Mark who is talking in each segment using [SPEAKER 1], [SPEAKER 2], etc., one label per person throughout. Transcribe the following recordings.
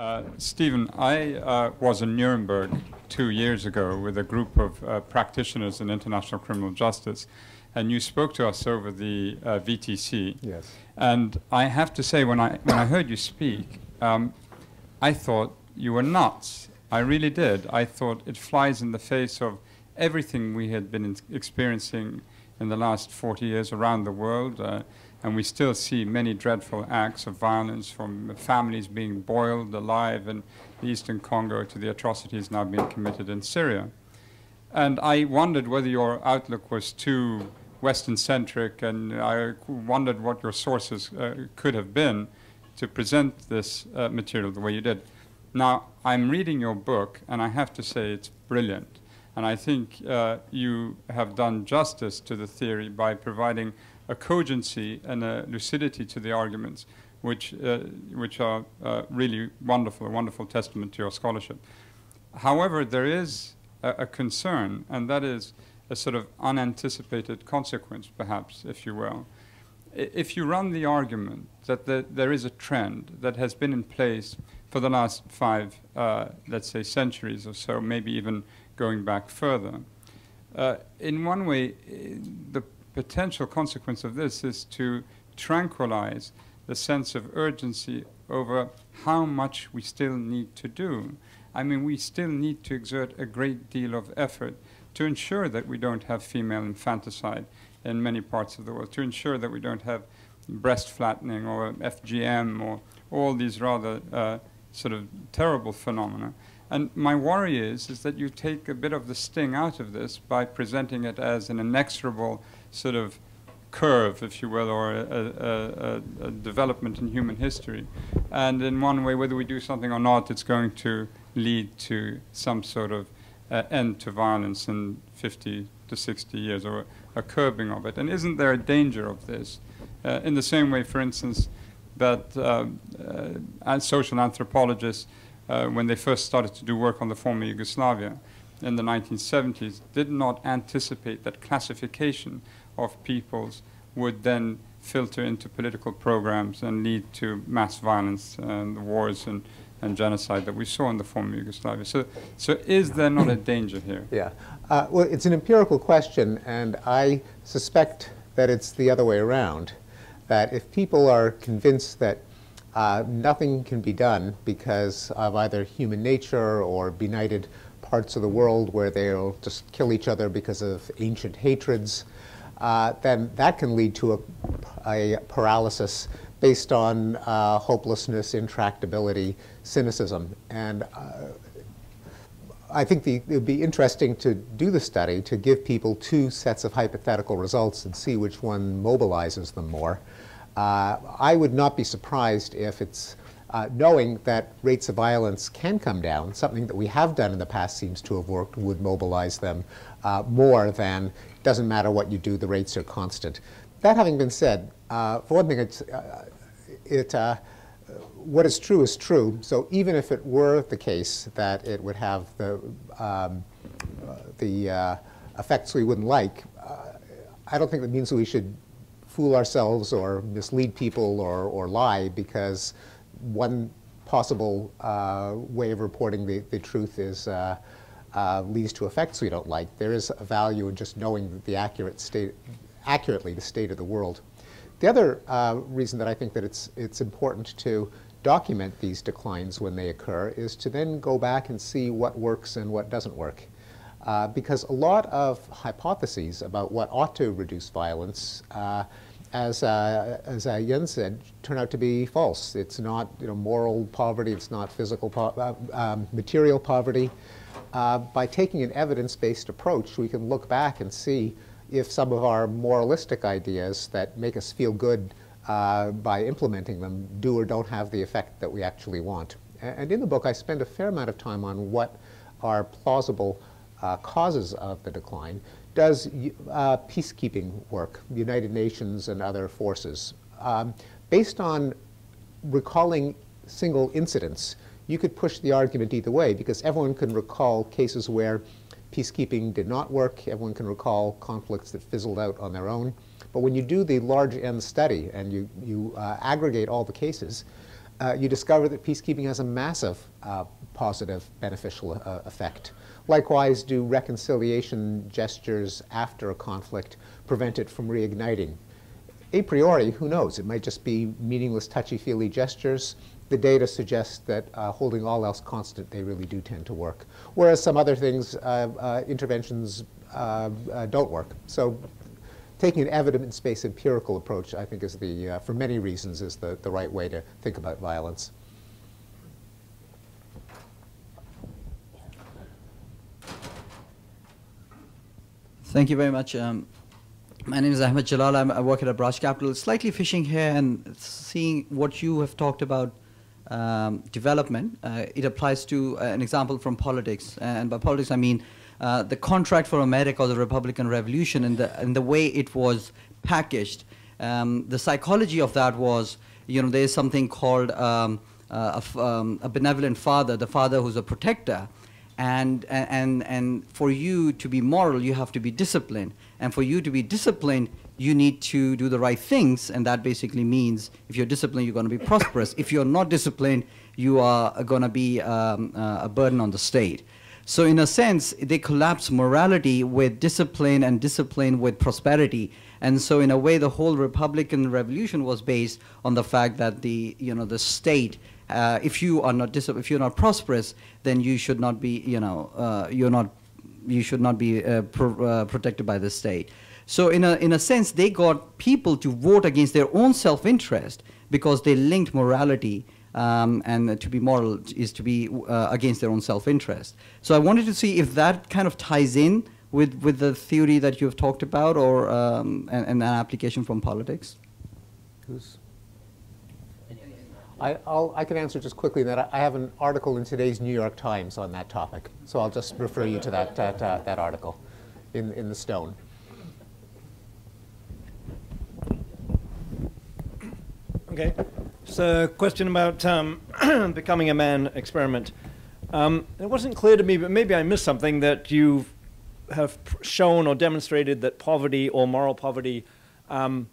[SPEAKER 1] Uh, Steven, I uh, was in Nuremberg two years ago with a group of uh, practitioners in international criminal justice, and you spoke to us over the uh, VTC.
[SPEAKER 2] Yes.
[SPEAKER 1] And I have to say, when I, when I heard you speak, um, I thought you were nuts. I really did. I thought it flies in the face of everything we had been experiencing in the last 40 years around the world. And we still see many dreadful acts of violence from families being boiled alive in the eastern Congo to the atrocities now being committed in Syria. And I wondered whether your outlook was too Western centric, and I wondered what your sources uh, could have been to present this uh, material the way you did. Now, I'm reading your book, and I have to say it's brilliant. And I think uh, you have done justice to the theory by providing a cogency and a lucidity to the arguments, which, uh, which are uh, really wonderful, a wonderful testament to your scholarship. However, there is a, a, concern, and that is a sort of unanticipated consequence, perhaps, if you will. If you run the argument that the, there is a trend that has been in place for the last five, uh, let's say, centuries or so, maybe even going back further, uh, in one way, the potential consequence of this is to tranquilize the sense of urgency over how much we still need to do. I mean, we still need to exert a great deal of effort to ensure that we don't have female infanticide in many parts of the world, to ensure that we don't have breast flattening or FGM or all these rather uh, sort of terrible phenomena. And my worry is, is that you take a bit of the sting out of this by presenting it as an inexorable sort of curve, if you will, or a, a, a, a, development in human history. And in one way, whether we do something or not, it's going to lead to some sort of uh, end to violence in 50 to 60 years, or a curbing of it. And isn't there a danger of this? Uh, in the same way, for instance, that uh, uh social anthropologists, uh, when they first started to do work on the former Yugoslavia in the 1970s, did not anticipate that classification of peoples would then filter into political programs and lead to mass violence and the wars and, and genocide that we saw in the former Yugoslavia. So, so is there not a danger here?
[SPEAKER 2] Yeah. Uh, well, it's an empirical question, and I suspect that it's the other way around. That if people are convinced that uh, nothing can be done because of either human nature or benighted parts of the world where they'll just kill each other because of ancient hatreds, uh, then that can lead to a, a paralysis based on uh, hopelessness, intractability, cynicism. And uh, I think the, it would be interesting to do the study to give people two sets of hypothetical results and see which one mobilizes them more. Uh, I would not be surprised if it's uh, knowing that rates of violence can come down, something that we have done in the past seems to have worked, would mobilize them uh, more than doesn't matter what you do, the rates are constant. That having been said, uh, for one thing, it's, uh, it, uh, what is true is true. So even if it were the case that it would have the, um, the effects we wouldn't like, I don't think that means we should fool ourselves or mislead people or, or lie because one possible uh, way of reporting the, the truth is uh, uh, leads to effects we don't like. There is a value in just knowing the accurate state, accurately the state of the world. The other uh, reason that I think that it's, it's important to document these declines when they occur is to then go back and see what works and what doesn't work. Uh, because a lot of hypotheses about what ought to reduce violence uh, as, uh, as uh, Jens said, turn out to be false. It's not you know, moral poverty, it's not physical po uh, um, material poverty. Uh, by taking an evidence-based approach, we can look back and see if some of our moralistic ideas that make us feel good uh, by implementing them do or don't have the effect that we actually want. And in the book, I spend a fair amount of time on what are plausible uh, causes of the decline does uh, peacekeeping work, United Nations and other forces. Um, based on recalling single incidents, you could push the argument either way because everyone can recall cases where peacekeeping did not work. Everyone can recall conflicts that fizzled out on their own. But when you do the large N study and you, you uh, aggregate all the cases, uh, you discover that peacekeeping has a massive uh, positive beneficial uh, effect. Likewise, do reconciliation gestures after a conflict prevent it from reigniting? A priori, who knows? It might just be meaningless, touchy-feely gestures. The data suggests that uh, holding all else constant, they really do tend to work. Whereas some other things, uh, uh, interventions uh, uh, don't work. So taking an evidence-based empirical approach, I think, is the, for many reasons, is the, the right way to think about violence.
[SPEAKER 3] Thank you very much. Um, my name is Ahmed Jalal. I'm, i work at Abraaj Capital. Slightly fishing here and seeing what you have talked about um, development. Uh, it applies to uh, an example from politics. And by politics, I mean uh, the contract for America or the Republican Revolution and the, and the way it was packaged. Um, the psychology of that was, you know, there's something called um, uh, a, um, a benevolent father, the father who's a protector and, and, and for you to be moral, you have to be disciplined. And for you to be disciplined, you need to do the right things. And that basically means if you're disciplined, you're going to be prosperous. If you're not disciplined, you are going to be um, uh, a burden on the state. So, in a sense, they collapse morality with discipline and discipline with prosperity. And so, in a way, the whole Republican Revolution was based on the fact that the, you know, the state uh, if you are not if you're not prosperous, then you should not be, you know, uh, you're not, you should not be uh, pro uh, protected by the state. So in a in a sense, they got people to vote against their own self-interest because they linked morality. Um, and to be moral is to be uh, against their own self-interest. So I wanted to see if that kind of ties in with, with the theory that you've talked about, or um, and, an application from politics.
[SPEAKER 2] I, I'll, i can answer just quickly that I have an article in today's New York Times on that topic. So I'll just refer you to that, that, uh, that article in, in the stone.
[SPEAKER 4] Okay. So, question about um, becoming a man experiment. Um, it wasn't clear to me, but maybe I missed something that you have shown or demonstrated that poverty or moral poverty um,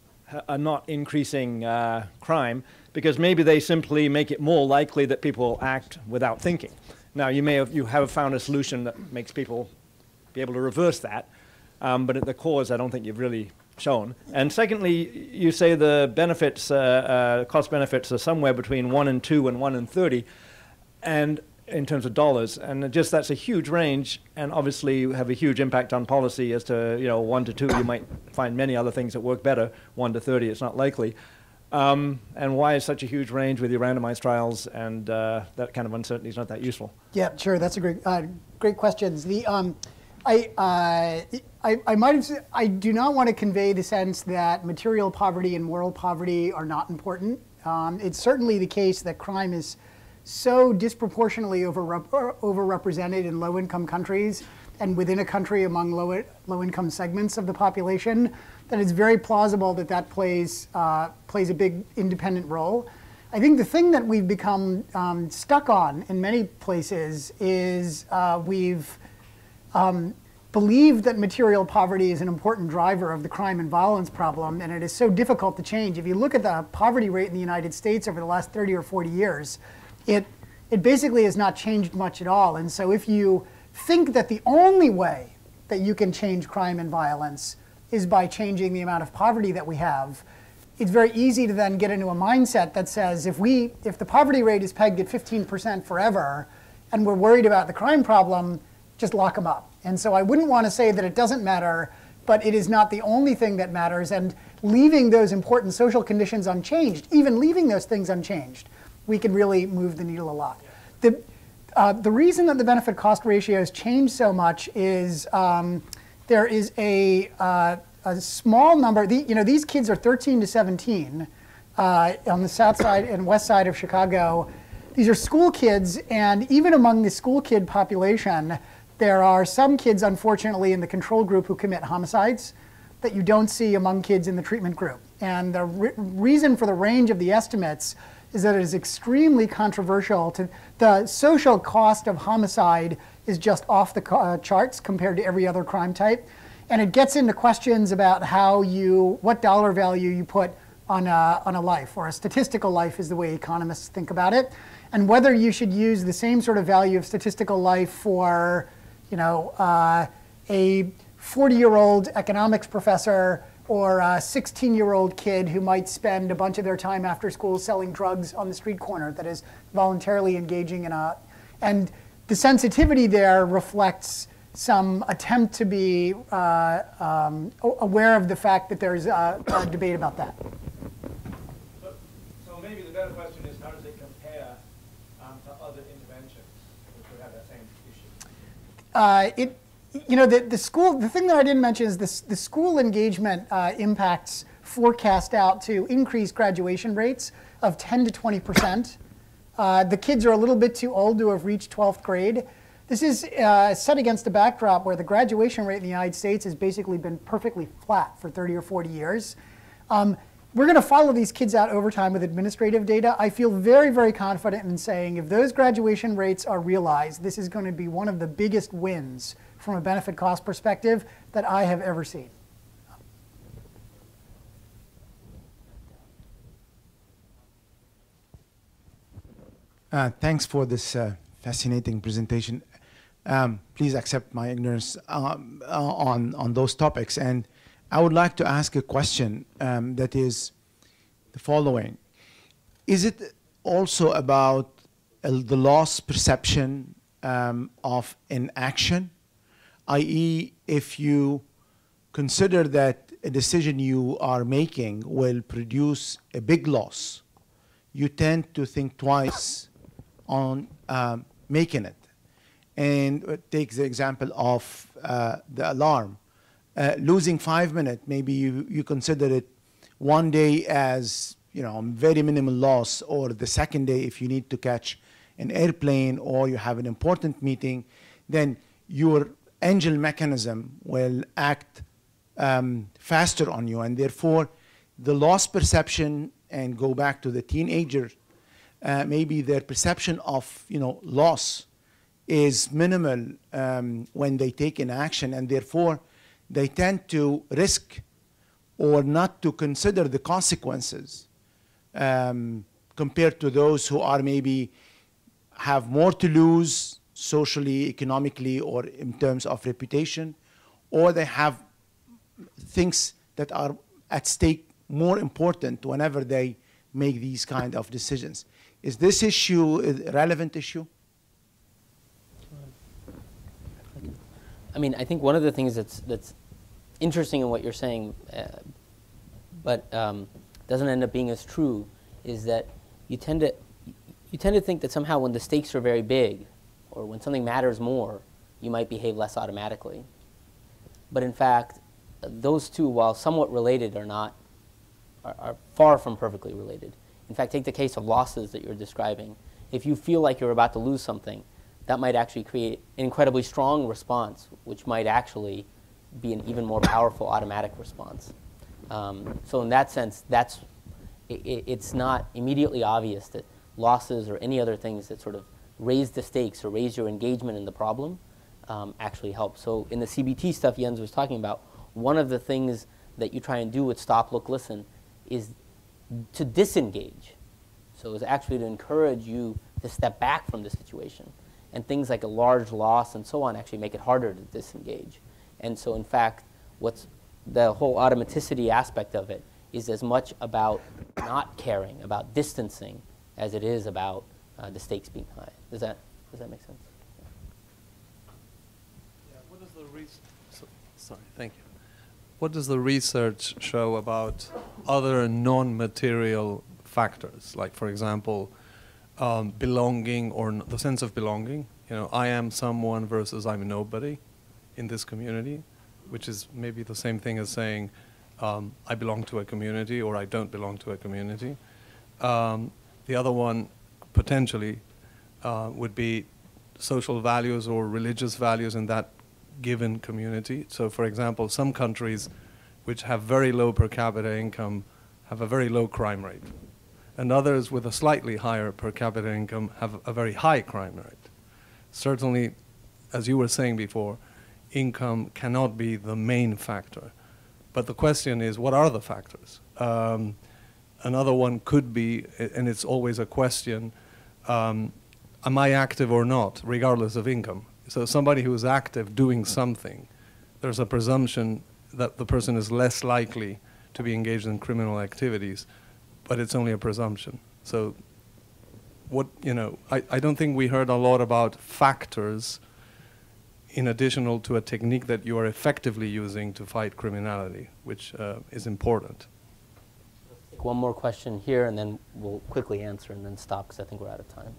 [SPEAKER 4] are not increasing uh, crime because maybe they simply make it more likely that people will act without thinking. Now, you may have, you have found a solution that makes people be able to reverse that, um, but at the cause, I don't think you've really shown. And secondly, you say the benefits, uh, uh, cost benefits are somewhere between 1 and 2 and 1 and 30, and in terms of dollars, and just that's a huge range, and obviously you have a huge impact on policy as to, you know, 1 to 2, you might find many other things that work better, 1 to 30, it's not likely. Um, and why is such a huge range with your randomized trials and uh, that kind of uncertainty is not that useful?
[SPEAKER 5] Yeah, sure. That's a great, uh, great questions. The, um, I, uh, I, I, might have, I do not want to convey the sense that material poverty and moral poverty are not important. Um, it's certainly the case that crime is so disproportionately over, overrepresented in low-income countries and within a country among low, low-income segments of the population that it's very plausible that that plays, uh, plays a big independent role. I think the thing that we've become um, stuck on in many places is uh, we've um, believed that material poverty is an important driver of the crime and violence problem, and it is so difficult to change. If you look at the poverty rate in the United States over the last 30 or 40 years, it, it basically has not changed much at all. And so if you think that the only way that you can change crime and violence is by changing the amount of poverty that we have. It's very easy to then get into a mindset that says if we if the poverty rate is pegged at 15% forever and we're worried about the crime problem, just lock them up. And so I wouldn't want to say that it doesn't matter, but it is not the only thing that matters and leaving those important social conditions unchanged, even leaving those things unchanged, we can really move the needle a lot. The, uh, the reason that the benefit cost ratio has changed so much is um, there is a, uh, a small number. The, you know, these kids are 13 to 17 uh, on the south side and west side of Chicago. These are school kids, and even among the school kid population, there are some kids, unfortunately, in the control group who commit homicides that you don't see among kids in the treatment group. And the re reason for the range of the estimates is that it is extremely controversial to the social cost of homicide is just off the uh, charts compared to every other crime type. And it gets into questions about how you, what dollar value you put on a, on a life, or a statistical life is the way economists think about it, and whether you should use the same sort of value of statistical life for, you know, uh, a 40-year-old economics professor or a 16-year-old kid who might spend a bunch of their time after school selling drugs on the street corner that is voluntarily engaging in a, and the sensitivity there reflects some attempt to be uh, um, aware of the fact that there's a, a debate about that.
[SPEAKER 4] So, so, maybe the better question is how does it compare um, to other interventions which would have that same issue?
[SPEAKER 5] Uh, it, you know, the, the school, the thing that I didn't mention is this, the school engagement uh, impacts forecast out to increase graduation rates of 10 to 20 percent. Uh, the kids are a little bit too old to have reached 12th grade. This is uh, set against a backdrop where the graduation rate in the United States has basically been perfectly flat for 30 or 40 years. Um, we're going to follow these kids out over time with administrative data. I feel very, very confident in saying if those graduation rates are realized, this is going to be one of the biggest wins from a benefit cost perspective that I have ever seen.
[SPEAKER 6] Uh, thanks for this uh, fascinating presentation. Um, please accept my ignorance um, uh, on, on those topics. And I would like to ask a question um, that is the following. Is it also about uh, the loss perception um, of inaction? i.e., if you consider that a decision you are making will produce a big loss, you tend to think twice on um, making it. And take the example of uh, the alarm. Uh, losing five minutes, maybe you, you consider it one day as you know very minimal loss, or the second day if you need to catch an airplane or you have an important meeting, then your angel mechanism will act um, faster on you, and therefore the loss perception and go back to the teenager, uh, maybe their perception of you know loss is minimal um, when they take an action, and therefore they tend to risk or not to consider the consequences um, compared to those who are maybe have more to lose socially, economically, or in terms of reputation, or they have things that are at stake more important whenever they make these kind of decisions. Is this issue a relevant issue?
[SPEAKER 7] I mean, I think one of the things that's that's interesting in what you're saying, uh, but um, doesn't end up being as true, is that you tend to you tend to think that somehow when the stakes are very big, or when something matters more, you might behave less automatically. But in fact, those two, while somewhat related, are not are, are far from perfectly related. In fact, take the case of losses that you're describing. If you feel like you're about to lose something, that might actually create an incredibly strong response, which might actually be an even more powerful automatic response. Um, so in that sense, that's it, it's not immediately obvious that losses or any other things that sort of raise the stakes or raise your engagement in the problem um, actually help. So in the CBT stuff Jens was talking about, one of the things that you try and do with stop, look, listen is to disengage. So it's actually to encourage you to step back from the situation. And things like a large loss and so on actually make it harder to disengage. And so in fact, what's the whole automaticity aspect of it is as much about not caring, about distancing, as it is about uh, the stakes being high. Does that, does that make sense?
[SPEAKER 8] Yeah, what does the so, sorry, thank you. What does the research show about other non-material factors, like for example, um, belonging or the sense of belonging? You know, I am someone versus I'm nobody in this community, which is maybe the same thing as saying um, I belong to a community or I don't belong to a community. Um, the other one potentially uh, would be social values or religious values in that given community. So, for example, some countries which have very low per capita income have a very low crime rate, and others with a slightly higher per capita income have a very high crime rate. Certainly, as you were saying before, income cannot be the main factor. But the question is, what are the factors? Um, Another one could be, and it's always a question, um, am I active or not, regardless of income? So somebody who is active doing something, there's a presumption that the person is less likely to be engaged in criminal activities, but it's only a presumption. So what, you know, I, I don't think we heard a lot about factors in additional to a technique that you are effectively using to fight criminality, which uh, is important.
[SPEAKER 7] Take one more question here, and then we'll quickly answer and then stop because I think we're out of time.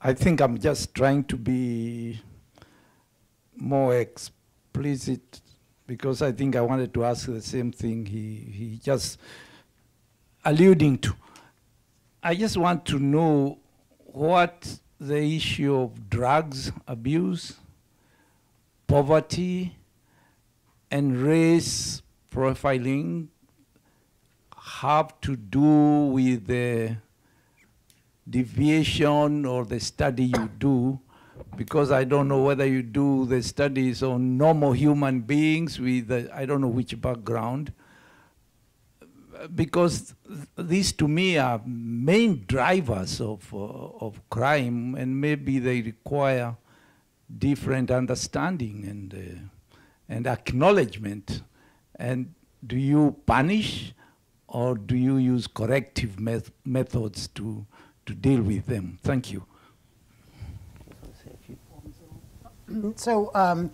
[SPEAKER 9] I think I'm just trying to be more explicit because I think I wanted to ask the same thing he, he just alluding to. I just want to know what the issue of drugs abuse, poverty, and race profiling have to do with the deviation or the study you do because I don't know whether you do the studies on normal human beings with I don't know which background. Because these to me are main drivers of, uh, of crime and maybe they require different understanding and, uh, and acknowledgement. And do you punish or do you use corrective meth- methods to, to deal with them thank you
[SPEAKER 5] So um,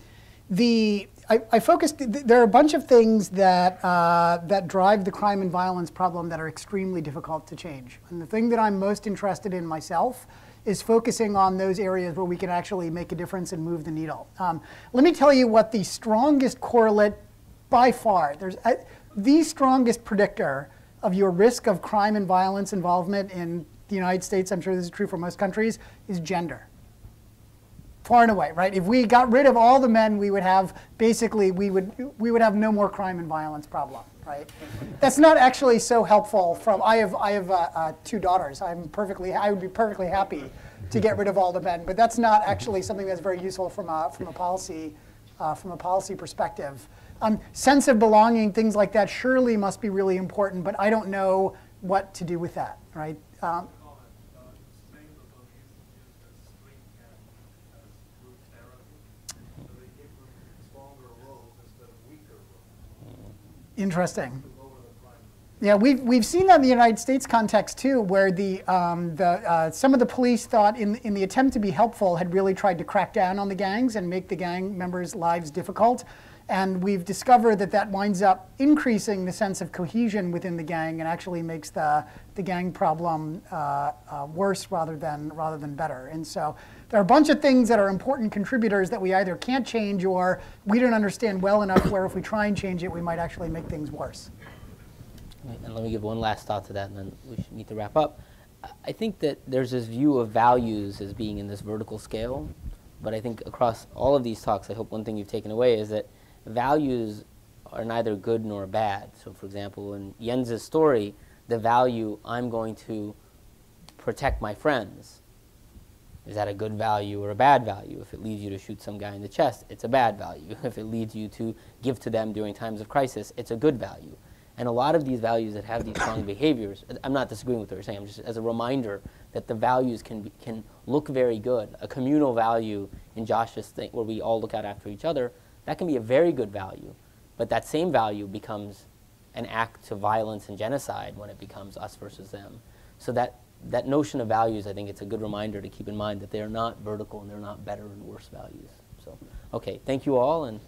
[SPEAKER 5] the I, I focused. There are a bunch of things that uh, that drive the crime and violence problem that are extremely difficult to change. And the thing that I'm most interested in myself is focusing on those areas where we can actually make a difference and move the needle. Um, let me tell you what the strongest correlate by far. There's the strongest predictor of your risk of crime and violence involvement in the United States. I'm sure this is true for most countries. Is gender far and away, right? If we got rid of all the men, we would have basically we would we would have no more crime and violence problem, right? That's not actually so helpful. From I have I have uh, uh, two daughters. I'm perfectly I would be perfectly happy to get rid of all the men, but that's not actually something that's very useful from a from a policy uh, from a policy perspective. Um, sense of belonging, things like that, surely must be really important, but I don't know what to do with that, right? Um, Interesting. Yeah, we've, we've seen that in the United States context too, where the, um, the, uh, some of the police thought, in, in the attempt to be helpful, had really tried to crack down on the gangs and make the gang members' lives difficult. And we've discovered that that winds up increasing the sense of cohesion within the gang and actually makes the, the gang problem uh, uh, worse rather than, rather than better. And so there are a bunch of things that are important contributors that we either can't change or we don't understand well enough where if we try and change it, we might actually make things worse.
[SPEAKER 7] And let me give one last thought to that, and then we need to wrap up. I think that there's this view of values as being in this vertical scale, but I think across all of these talks, I hope one thing you've taken away is that values are neither good nor bad. So, for example, in Jens's story, the value I'm going to protect my friends is that a good value or a bad value? If it leads you to shoot some guy in the chest, it's a bad value. If it leads you to give to them during times of crisis, it's a good value. And a lot of these values that have these strong behaviors, I'm not disagreeing with what you're saying, I'm just as a reminder that the values can, be, can look very good. A communal value in Josh's thing, where we all look out after each other, that can be a very good value. But that same value becomes an act of violence and genocide when it becomes us versus them. So that, that notion of values, I think it's a good reminder to keep in mind that they're not vertical and they're not better and worse values. So, okay, thank you all. and.